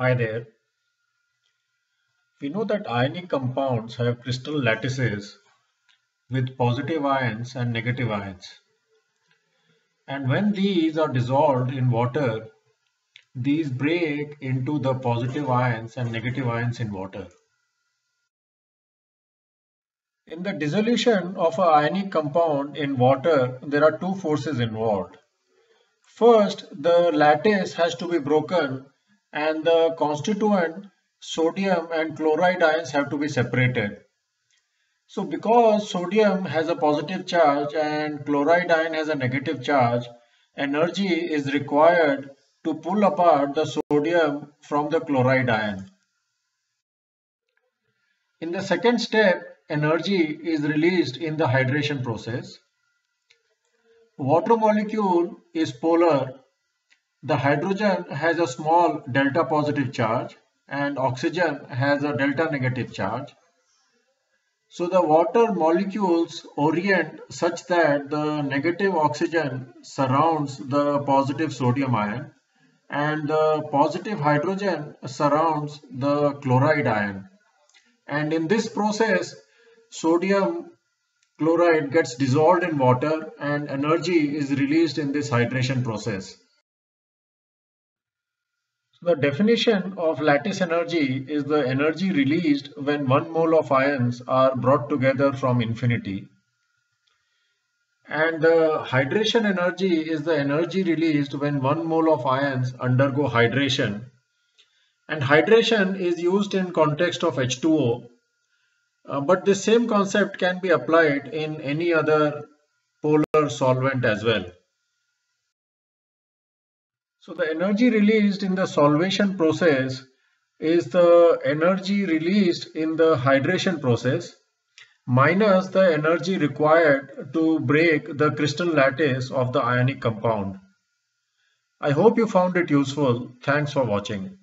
Hi there. We know that ionic compounds have crystal lattices with positive ions and negative ions. And when these are dissolved in water, these break into the positive ions and negative ions in water. In the dissolution of an ionic compound in water, there are two forces involved. First, the lattice has to be broken and the constituent sodium and chloride ions have to be separated. So because sodium has a positive charge and chloride ion has a negative charge, energy is required to pull apart the sodium from the chloride ion. In the second step, energy is released in the hydration process. Water molecule is polar. The hydrogen has a small delta positive charge and oxygen has a delta negative charge. So the water molecules orient such that the negative oxygen surrounds the positive sodium ion and the positive hydrogen surrounds the chloride ion. And in this process, sodium chloride gets dissolved in water and energy is released in this hydration process. The definition of lattice energy is the energy released when one mole of ions are brought together from infinity. And the hydration energy is the energy released when one mole of ions undergo hydration. And hydration is used in context of H2O uh, but the same concept can be applied in any other polar solvent as well. So the energy released in the solvation process is the energy released in the hydration process minus the energy required to break the crystal lattice of the ionic compound. I hope you found it useful. Thanks for watching.